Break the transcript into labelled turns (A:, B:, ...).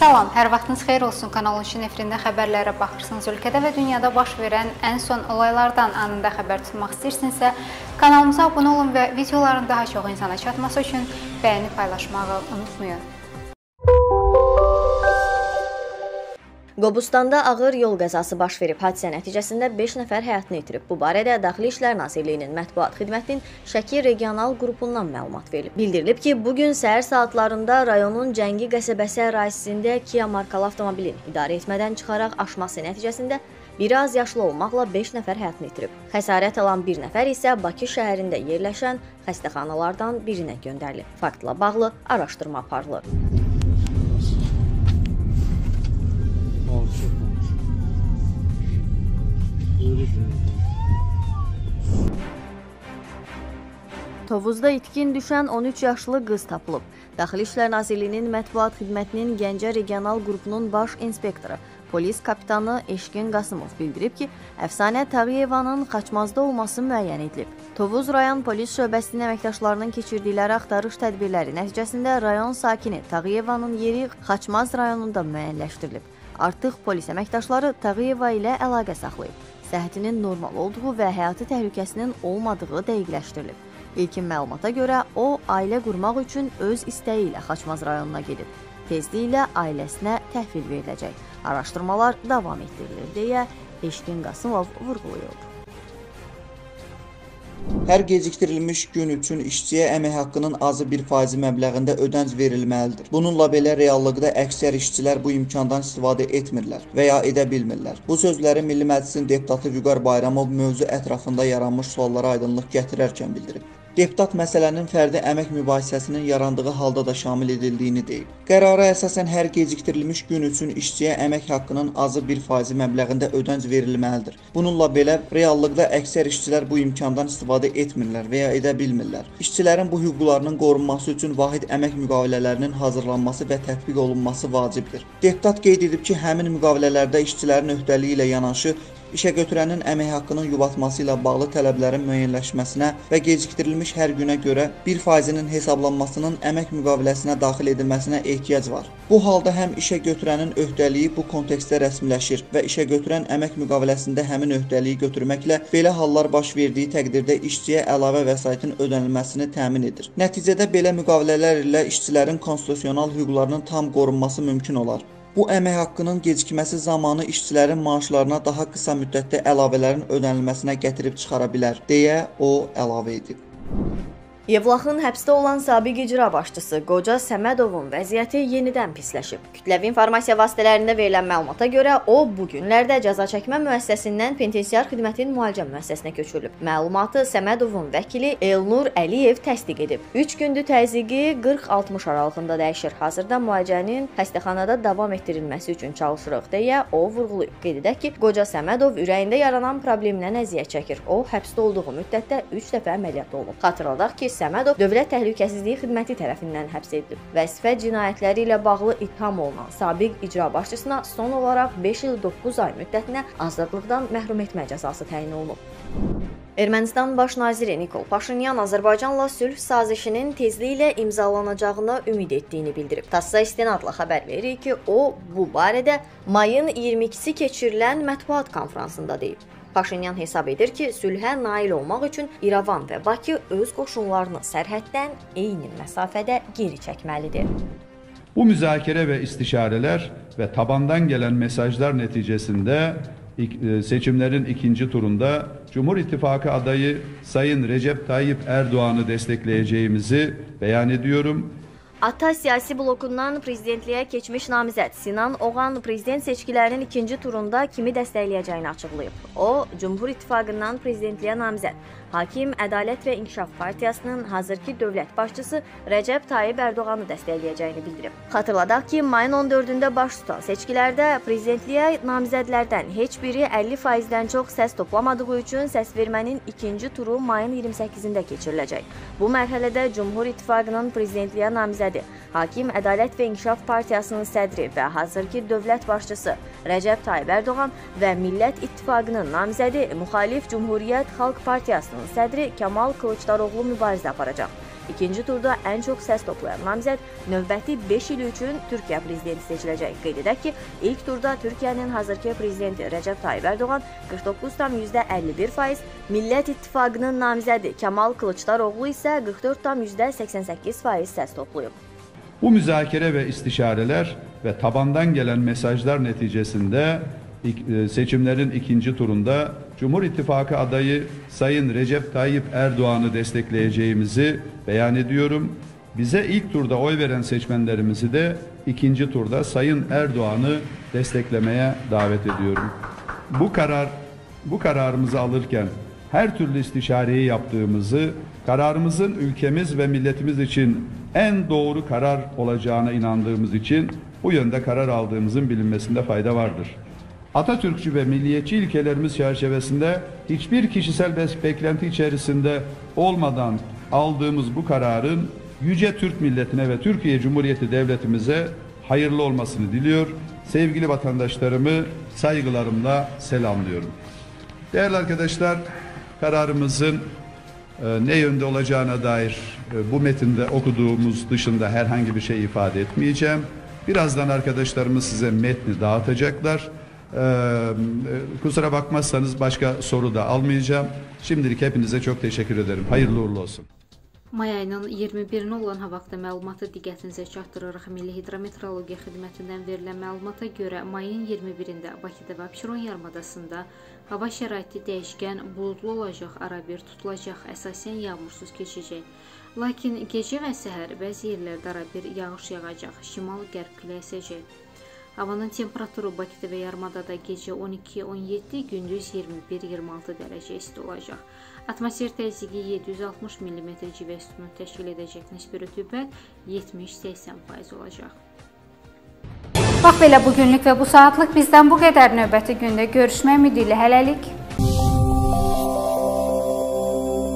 A: Salam, hər vaxtınız xeyir olsun. Kanalın şin efirində xəbərlərə baxırsınız. Ölkədə və dünyada baş verən ən son olaylardan anında xəbər tutmaq istəyirsinizsə, kanalımıza abunə olun və videoların daha çox insana çatması üçün bəyəni paylaşmağı unutmayın.
B: Qobustanda ağır yol qəzası baş verib. Hadisə nəticəsində 5 nəfər həyatını itirib. Bu barədə Daxili İşlər Nazirliyinin mətbuat xidmətinin Şəki regional qrupundan məlumat verilib. Bildirilib ki, bu gün səhər saatlarında rayonun Cəngi qəsəbəsi ərazisində Kia markalı avtomobilin idarə etmədən çıxaraq aşması nəticəsində biri az yaşlı olmaqla 5 nəfər həyatını itirib. Xəsarət alan bir nəfər isə Bakı şəhərində yerləşən xəstəxanalardan birinə göndərilib. Faktla bağlı araşdırma aparılır. Tovuzda itkin düşən 13 yaşlı qız tapılıb. Daxili İşlər Nazirliyinin mətbuat xidmətinin Gəncə regional qrupunun baş inspektoru, polis kapitanı Eşqin Qasımov bildirib ki, Əfsanə Tağıyevanın Xaçmazda olması müəyyən edilib. Tovuz rayon polis şöbəsinin əməkdaşlarının keçirdikləri axtarış tədbirləri nəticəsində rayon sakini Tağıyevanın yeri Xaçmaz rayonunda müəyyənləşdirilib. Artıq polis əməkdaşları Tağıyeva ilə əlaqə saxlayıb. Səhhətinin normal olduğu və həyati təhlükəsinin olmadığı dəqiqləşdirilib. İlkin məlumata görə o ailə qurmaq üçün öz istəyi ilə Xaçmaz rayonuna gedib. Tezliklə ailəsinə təhvil veriləcək. Araşdırmalar davam etdirilir deyə Eşqin Qasımov vurğulayıb.
C: Hər gecikdirilmiş gün üçün işçiyə əmək haqqının azı 1% məbləğində ödənc verilməlidir. Bununla belə reallıqda əksər işçilər bu imkandan istifadə etmirlər və ya edə bilmirlər. Bu sözləri Milli Məclisin deputatı Vüqar Bayramov mövzu ətrafında yaranmış suallara aydınlıq gətirərkən bildirib. Deputat məsələnin fərdi əmək mübahisəsinin yarandığı halda da şamil edildiyini deyib. Qərara əsasən hər gecikdirilmiş gün üçün işçiyə əmək haqqının azı 1% məbləğində ödənc verilməlidir. Bununla belə reallıqda əksər işçilər bu imkandan istifadə etmirlər və ya edə bilmirlər. İşçilərin bu hüquqlarının qorunması üçün vahid əmək müqavilələrinin hazırlanması və tətbiq olunması vacibdir. Deputat qeyd edib ki, həmin müqavilələrdə işçilərin öhdəliyi ilə yanaşı işə götürənin əmək haqqının yubatması ilə bağlı tələblərin müəyyənləşməsinə və gecikdirilmiş hər günə görə 1%-nin hesablanmasının əmək müqaviləsinə daxil edilməsinə ehtiyac var. Bu halda həm işə götürənin öhdəliyi bu kontekstdə rəsmiləşir və işə götürən əmək müqaviləsində həmin öhdəliyi götürməklə belə hallar baş verdiyi təqdirdə işçiyə əlavə vəsaitin ödənilməsini təmin edir. Nəticədə belə müqavilələr ilə işçilərin konstitusional hüquqlarının tam qorunması mümkün olar. Bu əmək haqqının gecikməsi zamanı işçilərin maaşlarına daha qısa müddətdə əlavələrin ödənilməsinə gətirib çıxara bilər, deyə o əlavə edib.
B: Yevlaxın həbsdə olan sabiq icra başçısı Qoca Səmədovun vəziyyəti yenidən pisləşib. Kütləvi informasiya vasitələrində verilən məlumata görə o bu günlərdə cəza çəkmə müəssisəsindən penitensiar xidmətin müalicə müəssisəsinə köçürülüb. Məlumatı Səmədovun vəkili Elnur Əliyev təsdiq edib. 3 gündür təzyiqi 40-60 aralığında dəyişir. Hazırda müalicənin xəstəxanada davam etdirilməsi üçün çalışırıq deyə o vurğulayıb. Qeyd edək ki, Qoca Səmədov ürəyində yaranan problemdən əziyyət çəkir. O həbsdə olduğu müddətdə 3 dəfə əməliyyat olunub. Xatırladaq ki, Səmədov Dövlət Təhlükəsizliyi Xidməti tərəfindən həbs edilib. Vəzifə cinayətləri ilə bağlı ittiham olunan sabiq icra başçısına son olaraq 5 il 9 ay müddətinə azadlıqdan məhrum etmə cəzası təyin olunub. Ermənistan baş naziri Nikol Paşinyan Azərbaycanla sülh sazişinin tezliklə imzalanacağına ümid etdiyini bildirib. TASS istinadla xəbər verir ki, o bu barədə mayın 22-si keçirilən mətbuat konfransında deyib. Paşinyan hesab edir ki, sülhə nail olmaq üçün İrəvan və Bakı öz qoşunlarını sərhəddən eyni məsafədə geri çəkməlidir.
D: Bu müzakirə və istişarələr və tabandan gələn mesajlar nəticəsində e, seçimlerin ikinci turunda Cumhur İttifakı adayı Sayın Recep Tayyip Erdoğan'ı destekleyeceğimizi beyan ediyorum.
B: Ata siyasi blokundan prezidentliyə keçmiş namizəd Sinan Oğan prezident seçkilərinin ikinci turunda kimi dəstəkləyəcəyini açıqlayıb. O, Cumhur İttifaqından prezidentliyə namizəd Hakim Ədalət və İnkişaf Partiyasının hazırki dövlət başçısı Rəcəb Tayyib Ərdoğanı dəstəkləyəcəyini bildirib. Xatırladaq ki, mayın 14-də baş tutan seçkilərdə prezidentliyə namizədlərdən heç biri 50%-dən çox səs toplamadığı üçün səsvermənin ikinci turu mayın 28-də keçiriləcək. Bu mərhələdə Cumhur İttifaqının prezidentliyə namizədi Hakim Ədalət və İnkişaf Partiyasının sədri və hazırki dövlət başçısı Rəcəb Tayyib Ərdoğan və Millət İttifaqının namizədi müxalif Cümhuriyyət Xalq Partiyasının sədri Kamal Kılıçdaroğlu mübarizə aparacaq. İkinci turda ən çox səs toplayan namizəd növbəti 5 il üçün Türkiyə prezidenti seçiləcək. Qeyd edək ki, ilk turda Türkiyənin hazırki prezidenti Rəcəb Tayyib Ərdoğan 49,51%, Millət İttifaqının namizədi Kəmal Kılıçdaroğlu isə 44,88% səs toplayıb.
D: Bu müzakere ve istişareler ve tabandan gelen mesajlar neticesinde e, seçimlerin ikinci turunda Cumhur İttifakı adayı Sayın Recep Tayyip Erdoğan'ı destekleyeceğimizi beyan ediyorum. Bize ilk turda oy veren seçmenlerimizi de ikinci turda Sayın Erdoğan'ı desteklemeye davet ediyorum. Bu karar bu kararımızı alırken her türlü istişareyi yaptığımızı, kararımızın ülkemiz ve milletimiz için en doğru karar olacağına inandığımız için bu yönde karar aldığımızın bilinmesinde fayda vardır. Atatürkçü ve milliyetçi ilkelerimiz çerçevesinde hiçbir kişisel beklenti içerisinde olmadan aldığımız bu kararın yüce Türk milletine ve Türkiye Cumhuriyeti devletimize hayırlı olmasını diliyor. Sevgili vatandaşlarımı saygılarımla selamlıyorum. Değerli arkadaşlar, kararımızın e, ne yönde olacağına dair e, bu metinde okuduğumuz dışında herhangi bir şey ifade etmeyeceğim. Birazdan arkadaşlarımız size metni dağıtacaklar. Kusura bakmazsanız başka soru da almayacağım. Şimdilik hepinize çok teşekkür ederim. Hayırlı uğurlu olsun.
A: May ayının 21-nə olan hava vaxtı məlumatı diqqətinizə çatdırırıq. Milli Hidrometeorologiya Xidmətindən verilən məlumata görə mayın 21-də Bakıda və Abşeron yarımadasında hava şəraiti dəyişkən, buludlu olacaq, arabir tutulacaq, əsasən yağmursuz keçəcək. Lakin gecə və səhər bəzi yerlərdə arabir yağış yağacaq, şimal-qərb küləyi əsəcək. Havanın temperaturu Bakıda və yarımadada gecə 12-17, gündüz 21-26 dərəcə isti olacaq. Atmosfer təzyiqi 760 mm civə sütunu təşkil edəcək nisbi rütubət 70-80% olacaq. Bax belə bugünlük və bu saatlıq bizdən bu qədər növbəti gündə görüşmək ümidi ilə hələlik.